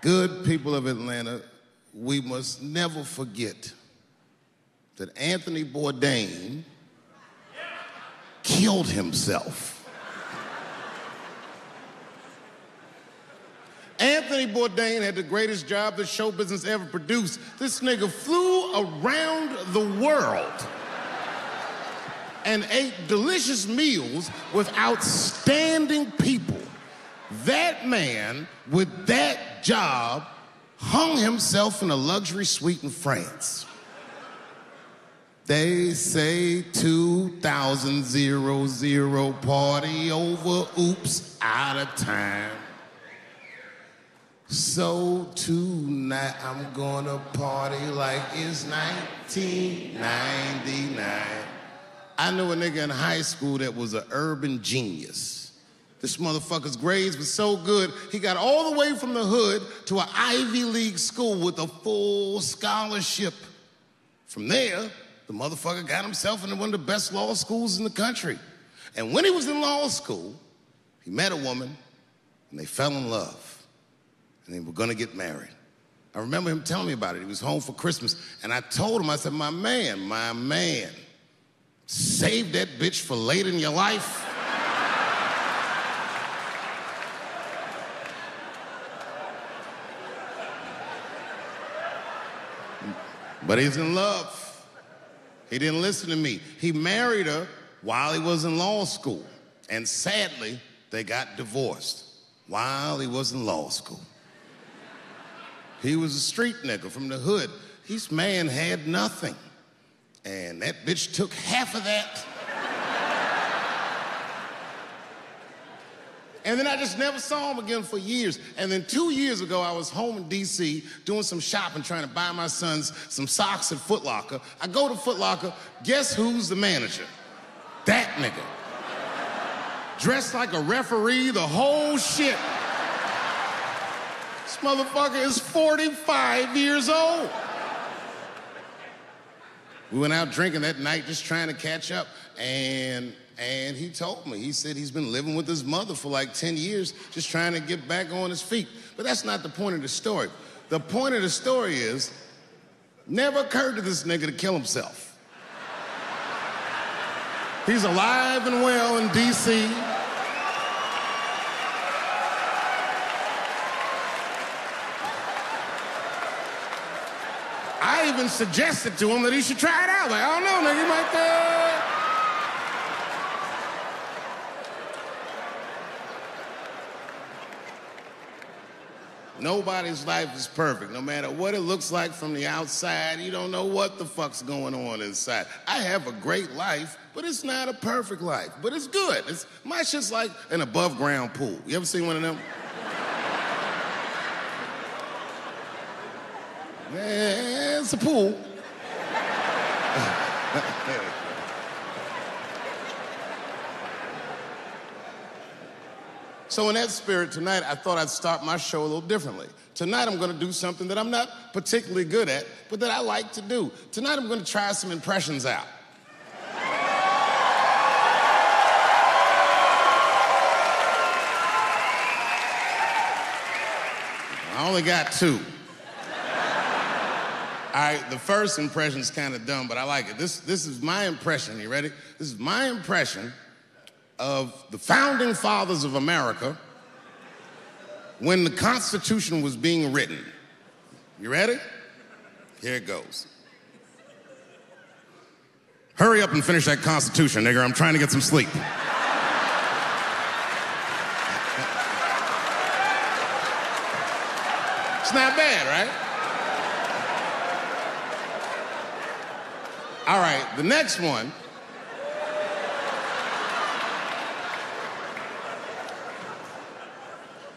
Good people of Atlanta, we must never forget that Anthony Bourdain killed himself. Anthony Bourdain had the greatest job that show business ever produced. This nigga flew around the world and ate delicious meals with outstanding people. That man, with that job, hung himself in a luxury suite in France. They say 2000 zero zero party over, oops, out of time. So tonight I'm gonna party like it's 1999. I knew a nigga in high school that was an urban genius. This motherfucker's grades were so good, he got all the way from the hood to an Ivy League school with a full scholarship. From there, the motherfucker got himself into one of the best law schools in the country. And when he was in law school, he met a woman and they fell in love and they were gonna get married. I remember him telling me about it. He was home for Christmas, and I told him, I said, My man, my man, save that bitch for later in your life. But he's in love. He didn't listen to me. He married her while he was in law school, and sadly, they got divorced while he was in law school. He was a street nigga from the hood. This man had nothing. And that bitch took half of that. And then I just never saw him again for years. And then two years ago, I was home in DC doing some shopping, trying to buy my sons some socks at Foot Locker. I go to Foot Locker, guess who's the manager? That nigga. Dressed like a referee, the whole shit. This motherfucker is 45 years old. We went out drinking that night just trying to catch up. And and he told me, he said he's been living with his mother for like 10 years, just trying to get back on his feet. But that's not the point of the story. The point of the story is, never occurred to this nigga to kill himself. He's alive and well in DC. I even suggested to him that he should try it out. Like, I don't know, nigga, you might. Uh... Nobody's life is perfect. No matter what it looks like from the outside, you don't know what the fuck's going on inside. I have a great life, but it's not a perfect life. But it's good. It's, my shit's like an above ground pool. You ever seen one of them? Man, it's a pool. So, in that spirit, tonight I thought I'd start my show a little differently. Tonight I'm gonna do something that I'm not particularly good at, but that I like to do. Tonight I'm gonna try some impressions out. I only got two. All right, the first impression's kind of dumb, but I like it. This, this is my impression. You ready? This is my impression of the founding fathers of America when the Constitution was being written. You ready? Here it goes. Hurry up and finish that Constitution, nigger. I'm trying to get some sleep. It's not bad, right? All right, the next one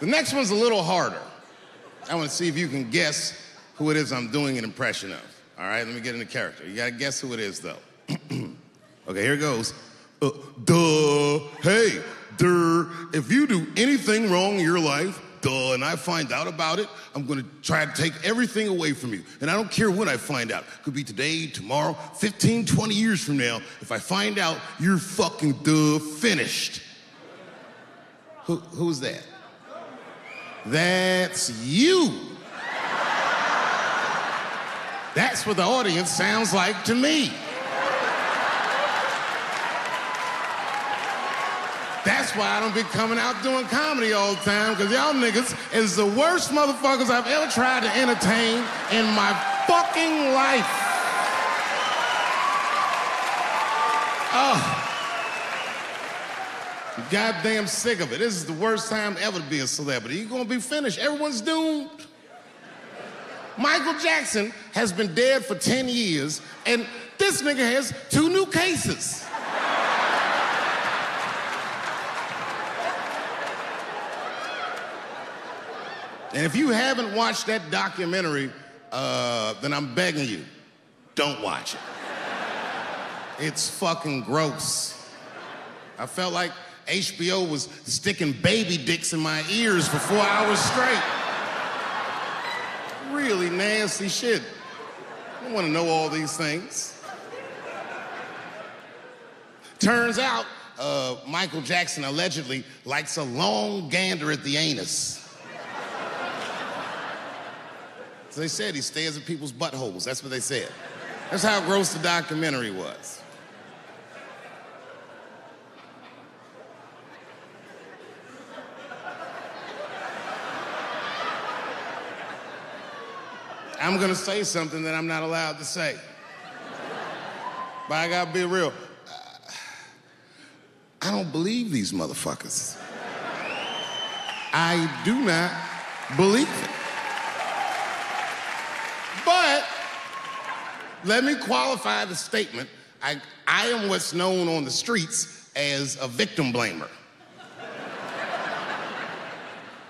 The next one's a little harder. I want to see if you can guess who it is I'm doing an impression of. All right, let me get into character. You got to guess who it is, though. okay, here it goes. Uh, duh, hey, duh, if you do anything wrong in your life, duh, and I find out about it, I'm gonna try to take everything away from you. And I don't care what I find out. Could be today, tomorrow, 15, 20 years from now. If I find out, you're fucking duh finished. Who, who's that? That's you. That's what the audience sounds like to me. That's why I don't be coming out doing comedy all the time, because y'all niggas is the worst motherfuckers I've ever tried to entertain in my fucking life. Oh. Goddamn sick of it. This is the worst time ever to be a celebrity. You're gonna be finished. Everyone's doomed. Michael Jackson has been dead for 10 years, and this nigga has two new cases. And if you haven't watched that documentary, uh, then I'm begging you, don't watch it. It's fucking gross. I felt like HBO was sticking baby dicks in my ears for four hours straight. Really nasty shit. I don't want to know all these things. Turns out, uh, Michael Jackson allegedly likes a long gander at the anus. So they said he stares at people's buttholes. That's what they said. That's how gross the documentary was. I'm gonna say something that I'm not allowed to say. But I gotta be real. I don't believe these motherfuckers. I do not believe it. But let me qualify the statement. I, I am what's known on the streets as a victim blamer.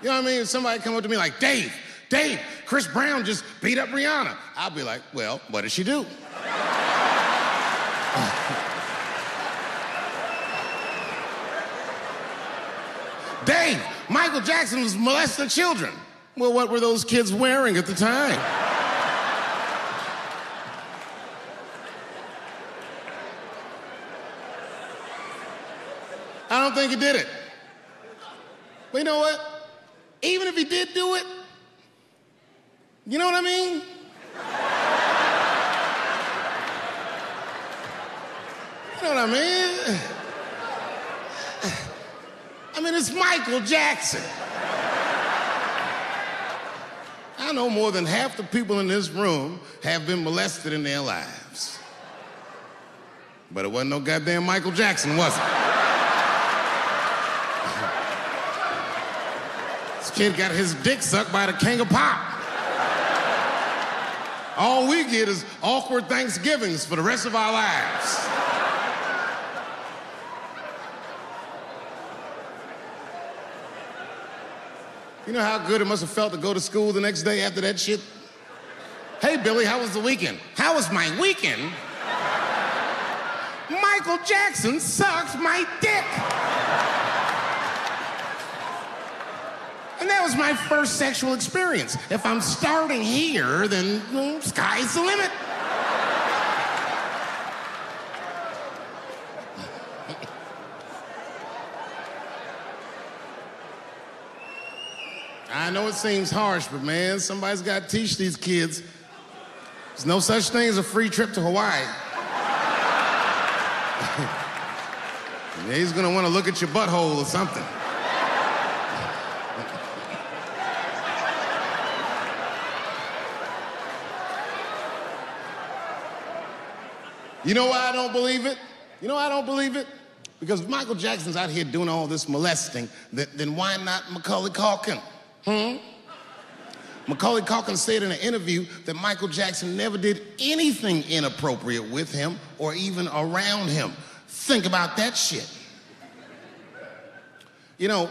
You know what I mean? Somebody come up to me like, Dave, Dave, Chris Brown just beat up Rihanna. I'll be like, well, what did she do? Dave, Michael Jackson was molesting children. Well, what were those kids wearing at the time? I don't think he did it. But you know what? Even if he did do it, you know what I mean? You know what I mean? I mean, it's Michael Jackson. I know more than half the people in this room have been molested in their lives. But it wasn't no goddamn Michael Jackson, was it? this kid got his dick sucked by the king of pop. All we get is awkward Thanksgivings for the rest of our lives. You know how good it must have felt to go to school the next day after that shit? Hey, Billy, how was the weekend? How was my weekend? Michael Jackson sucked my dick. And that was my first sexual experience. If I'm starting here, then well, sky's the limit. I know it seems harsh, but man, somebody's got to teach these kids. There's no such thing as a free trip to Hawaii. He's gonna want to look at your butthole or something. You know why I don't believe it? You know why I don't believe it? Because if Michael Jackson's out here doing all this molesting, then, then why not Macaulay Culkin? Hmm? Macaulay Culkin said in an interview that Michael Jackson never did anything inappropriate with him or even around him. Think about that shit. You know,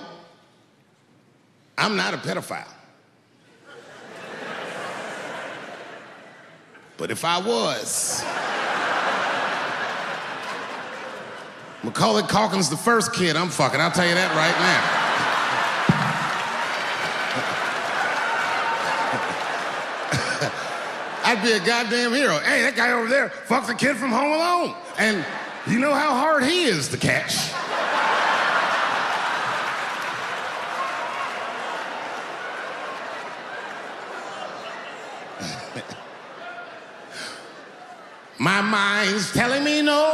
I'm not a pedophile. But if I was, Macaulay Culkin's the first kid I'm fucking, I'll tell you that right now. I'd be a goddamn hero. Hey, that guy over there fucks a kid from Home Alone. And you know how hard he is to catch. My mind's telling me no.